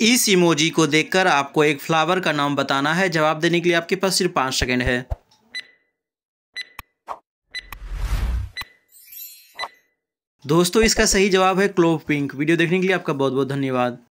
इस इमोजी को देखकर आपको एक फ्लावर का नाम बताना है। जवाब देने के लिए आपके पास सिर्फ़ पाँच सेकेंड है। दोस्तों, इसका सही जवाब है क्लोव पिंक। वीडियो देखने के लिए आपका बहुत बहुत धन्यवाद।